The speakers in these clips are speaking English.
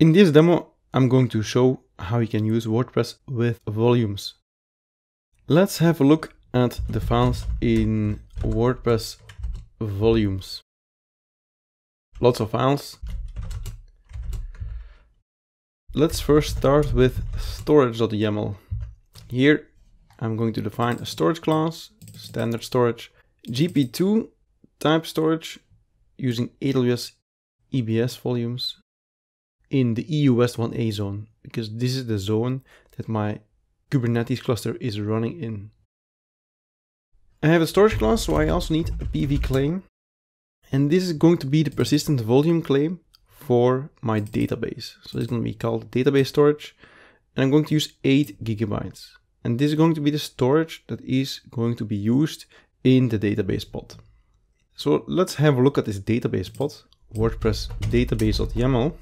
In this demo, I'm going to show how you can use WordPress with volumes. Let's have a look at the files in WordPress volumes. Lots of files. Let's first start with storage.yaml. Here I'm going to define a storage class, standard storage, GP2 type storage using AWS EBS volumes in the EU West 1A zone, because this is the zone that my Kubernetes cluster is running in. I have a storage class, so I also need a PV claim. And this is going to be the persistent volume claim for my database. So it's going to be called database storage. And I'm going to use 8 gigabytes. And this is going to be the storage that is going to be used in the database pod. So let's have a look at this database pod, WordPress database.yaml.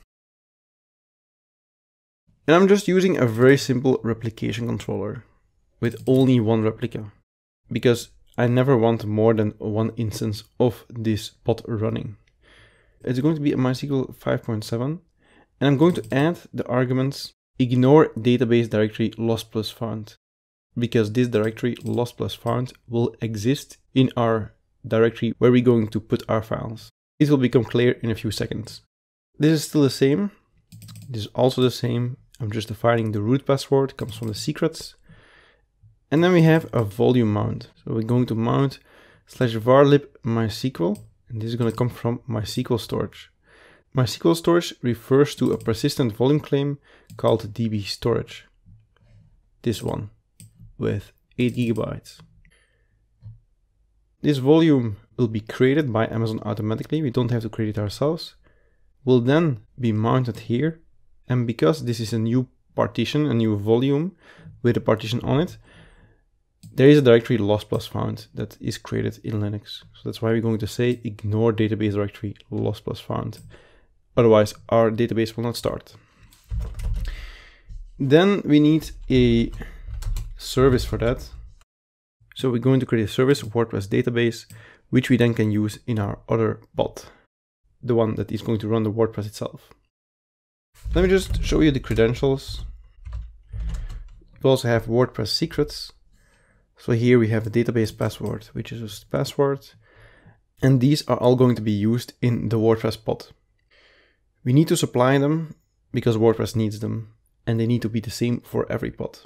And I'm just using a very simple replication controller with only one replica because I never want more than one instance of this pod running. It's going to be a MySQL 5.7 and I'm going to add the arguments ignore database directory lost plus found because this directory lost plus found will exist in our directory where we're going to put our files. This will become clear in a few seconds. This is still the same. This is also the same I'm just defining the root password, comes from the secrets. And then we have a volume mount. So we're going to mount slash varlib MySQL, and this is going to come from MySQL storage. MySQL storage refers to a persistent volume claim called DB storage. This one with 8 gigabytes. This volume will be created by Amazon automatically. We don't have to create it ourselves. Will then be mounted here and because this is a new partition, a new volume with a partition on it, there is a directory lost plus found that is created in Linux. So that's why we're going to say ignore database directory lost plus found. Otherwise, our database will not start. Then we need a service for that. So we're going to create a service WordPress database, which we then can use in our other pod, the one that is going to run the WordPress itself. Let me just show you the credentials. We also have WordPress secrets. So here we have a database password, which is just password. And these are all going to be used in the WordPress pod. We need to supply them because WordPress needs them and they need to be the same for every pod.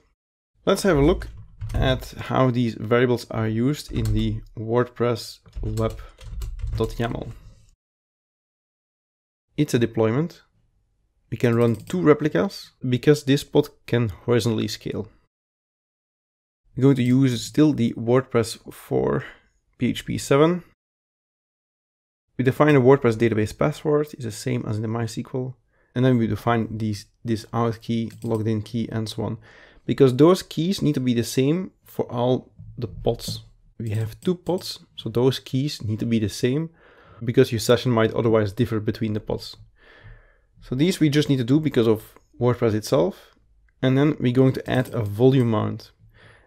Let's have a look at how these variables are used in the WordPress web.yaml. It's a deployment we can run two replicas because this pod can horizontally scale. We're going to use still the WordPress 4 PHP 7. We define a WordPress database password, it's the same as in the MySQL. And then we define these, this auth key, logged in key, and so on. Because those keys need to be the same for all the pods. We have two pods, so those keys need to be the same because your session might otherwise differ between the pods. So these we just need to do because of WordPress itself. And then we're going to add a volume mount.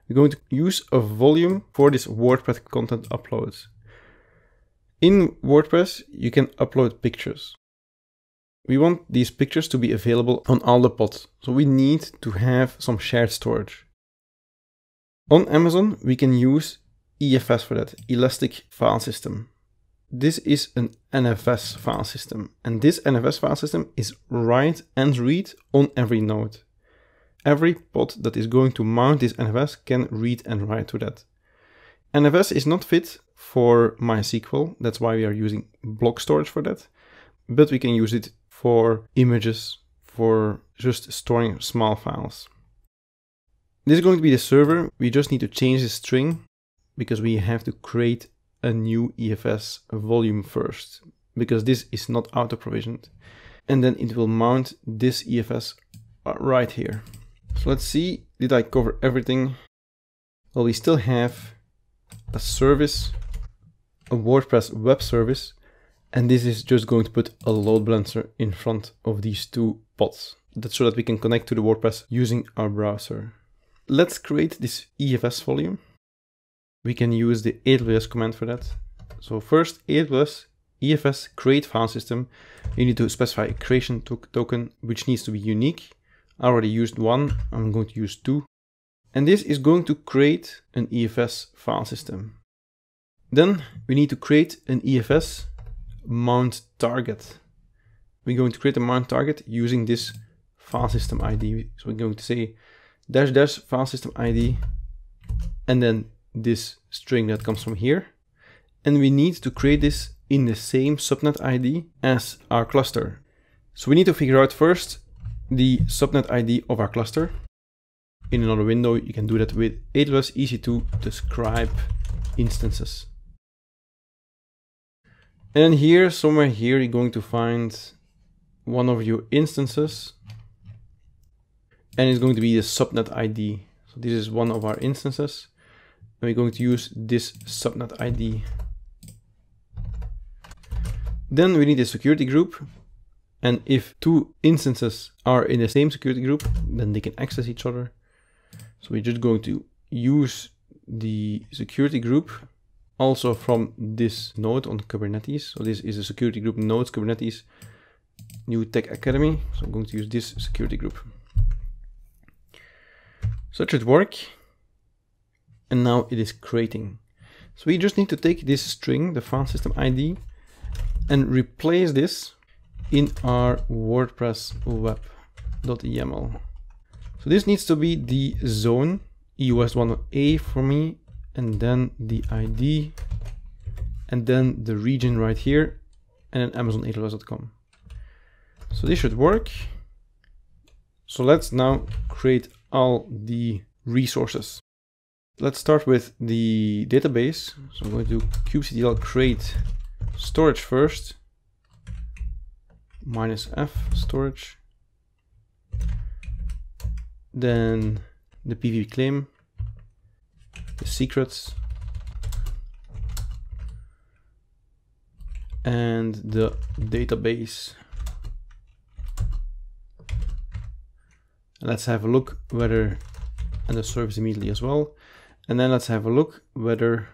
We're going to use a volume for this WordPress content uploads. In WordPress, you can upload pictures. We want these pictures to be available on all the pods. So we need to have some shared storage. On Amazon, we can use EFS for that, Elastic File System this is an NFS file system. And this NFS file system is write and read on every node. Every pod that is going to mount this NFS can read and write to that. NFS is not fit for MySQL. That's why we are using block storage for that. But we can use it for images, for just storing small files. This is going to be the server. We just need to change the string because we have to create a new EFS volume first, because this is not auto-provisioned. And then it will mount this EFS right here. So let's see, did I cover everything? Well, we still have a service, a WordPress web service, and this is just going to put a load balancer in front of these two pods. That's so that we can connect to the WordPress using our browser. Let's create this EFS volume we can use the AWS command for that. So first AWS EFS create file system, you need to specify a creation to token, which needs to be unique. I already used one, I'm going to use two. And this is going to create an EFS file system. Then we need to create an EFS mount target. We're going to create a mount target using this file system ID. So we're going to say dash dash file system ID and then this string that comes from here. And we need to create this in the same subnet ID as our cluster. So we need to figure out first the subnet ID of our cluster. In another window, you can do that with AWS EC2 describe instances. And here, somewhere here, you're going to find one of your instances. And it's going to be the subnet ID. So this is one of our instances. And we're going to use this subnet ID. Then we need a security group. And if two instances are in the same security group, then they can access each other. So we're just going to use the security group also from this node on Kubernetes. So this is a security group nodes Kubernetes new tech academy. So I'm going to use this security group. So it should work. And now it is creating. So we just need to take this string, the file system ID, and replace this in our WordPress web.yaml. So this needs to be the zone EOS1A for me and then the ID and then the region right here and then Amazon AWS.com. So this should work. So let's now create all the resources. Let's start with the database. So I'm going to do kubectl create storage first, minus f storage, then the PV claim, the secrets, and the database. let's have a look whether, and the service immediately as well. And then let's have a look whether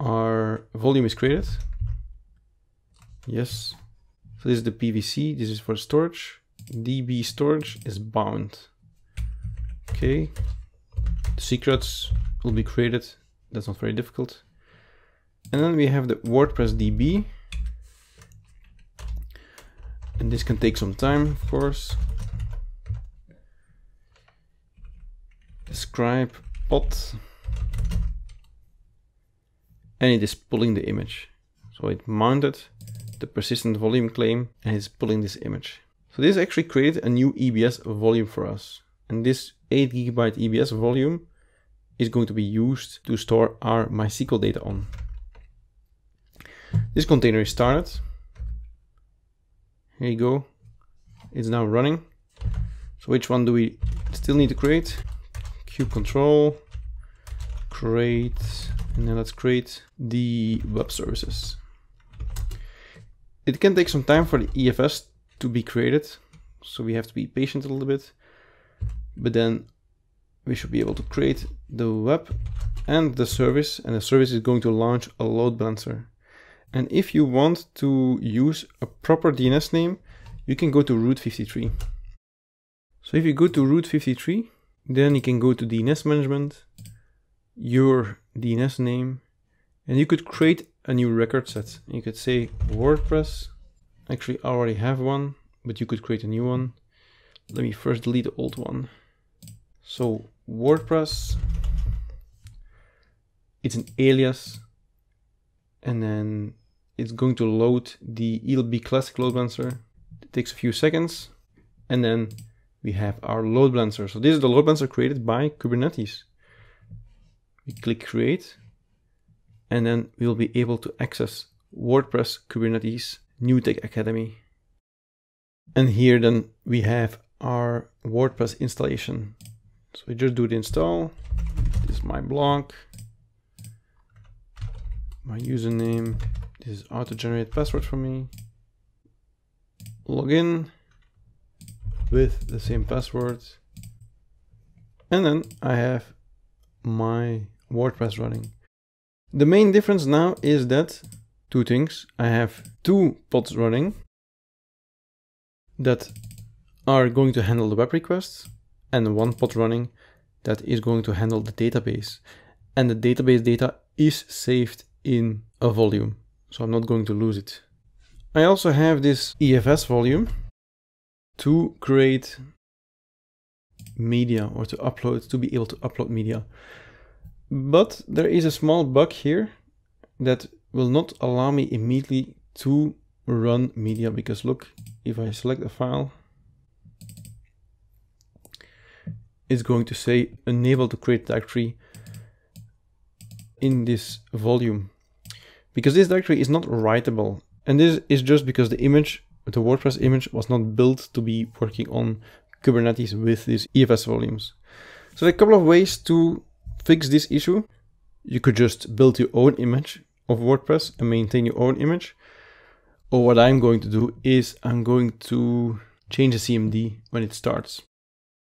our volume is created. Yes. So this is the PVC, this is for storage. DB storage is bound. Okay. The secrets will be created. That's not very difficult. And then we have the WordPress DB. And this can take some time, of course. Describe pod. And it is pulling the image. So it mounted the persistent volume claim and it's pulling this image. So this actually created a new EBS volume for us. And this 8 gigabyte EBS volume is going to be used to store our MySQL data on. This container is started. Here you go. It's now running. So which one do we still need to create? Kube control, create, and then let's create the web services. It can take some time for the EFS to be created. So we have to be patient a little bit, but then we should be able to create the web and the service and the service is going to launch a load balancer. And if you want to use a proper DNS name, you can go to Route 53. So if you go to Route 53, then you can go to DNS management, your DNS name, and you could create a new record set. You could say WordPress. Actually, I already have one, but you could create a new one. Let me first delete the old one. So WordPress, it's an alias and then it's going to load the ELB classic load balancer. It takes a few seconds and then we have our load balancer. So this is the load balancer created by Kubernetes. We click create and then we'll be able to access WordPress Kubernetes New Tech Academy. And here then we have our WordPress installation. So we just do the install. This is my blog my username. This is auto-generate password for me. Login with the same password. And then I have my WordPress running. The main difference now is that two things. I have two pods running that are going to handle the web requests and one pod running that is going to handle the database. And the database data is saved in a volume, so I'm not going to lose it. I also have this EFS volume to create media or to upload, to be able to upload media. But there is a small bug here that will not allow me immediately to run media because look, if I select a file, it's going to say unable to create directory in this volume because this directory is not writable and this is just because the image the WordPress image was not built to be working on Kubernetes with these EFS volumes. So there are a couple of ways to fix this issue. You could just build your own image of WordPress and maintain your own image. Or what I'm going to do is I'm going to change the CMD when it starts.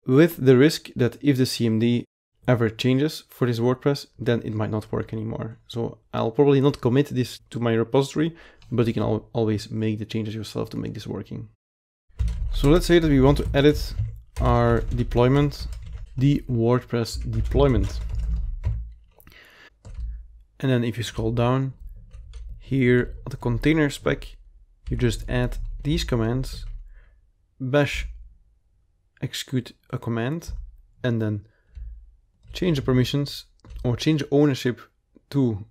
With the risk that if the CMD ever changes for this WordPress, then it might not work anymore. So I'll probably not commit this to my repository, but you can al always make the changes yourself to make this working. So let's say that we want to edit our deployment, the WordPress deployment. And then if you scroll down here at the container spec, you just add these commands, bash execute a command, and then change the permissions or change ownership to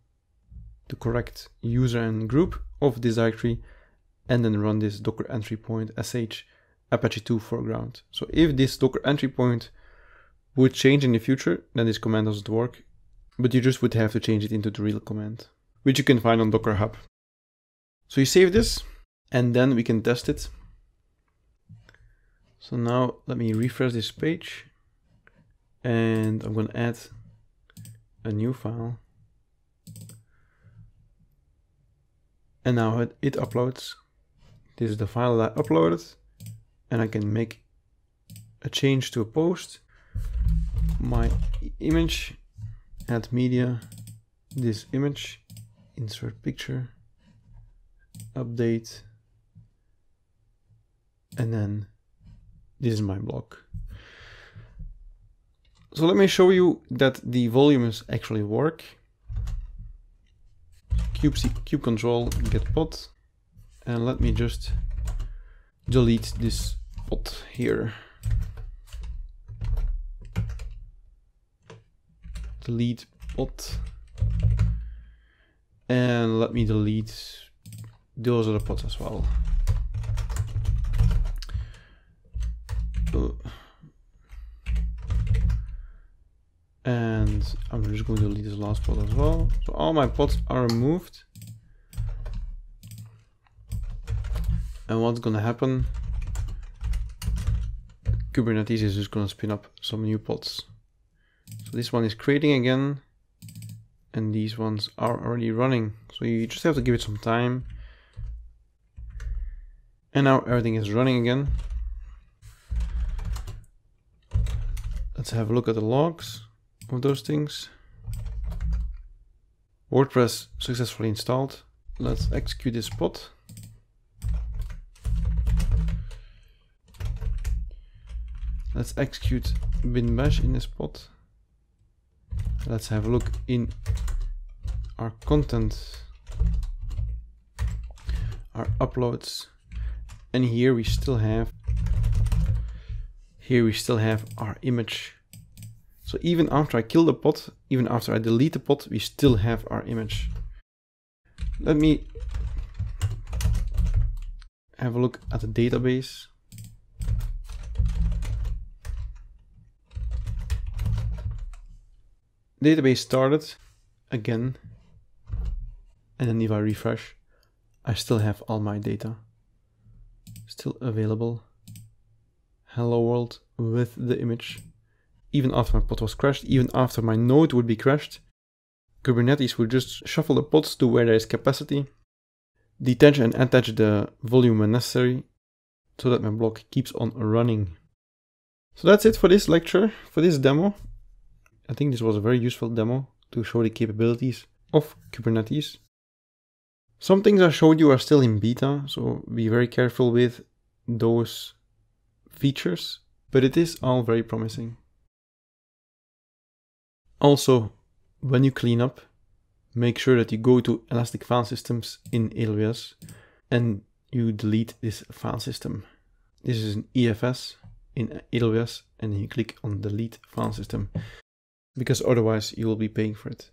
the correct user and group of this directory, and then run this docker entry point sh apache 2 foreground. So if this docker entry point would change in the future, then this command doesn't work but you just would have to change it into the real command, which you can find on Docker Hub. So you save this, and then we can test it. So now let me refresh this page, and I'm going to add a new file. And now it, it uploads. This is the file that I uploaded, and I can make a change to a post. My image add media, this image, insert picture, update, and then this is my block. So let me show you that the volumes actually work. Kube, control get pod and let me just delete this pod here. delete pod and let me delete those other pods as well. And I'm just going to delete this last pod as well. So all my pods are removed. And what's going to happen? Kubernetes is just going to spin up some new pods. So this one is creating again and these ones are already running. So you just have to give it some time. And now everything is running again. Let's have a look at the logs of those things. WordPress successfully installed. Let's execute this pod. Let's execute bin bash in this pod. Let's have a look in our content, our uploads, and here we still have here we still have our image. So even after I kill the pod, even after I delete the pod, we still have our image. Let me have a look at the database. database started again and then if I refresh I still have all my data still available hello world with the image even after my pod was crashed even after my node would be crashed Kubernetes will just shuffle the pods to where there is capacity detach and attach the volume when necessary so that my block keeps on running so that's it for this lecture for this demo I think this was a very useful demo to show the capabilities of Kubernetes. Some things I showed you are still in beta, so be very careful with those features, but it is all very promising. Also, when you clean up, make sure that you go to Elastic File Systems in AWS and you delete this file system. This is an EFS in AWS and you click on delete file system because otherwise you will be paying for it.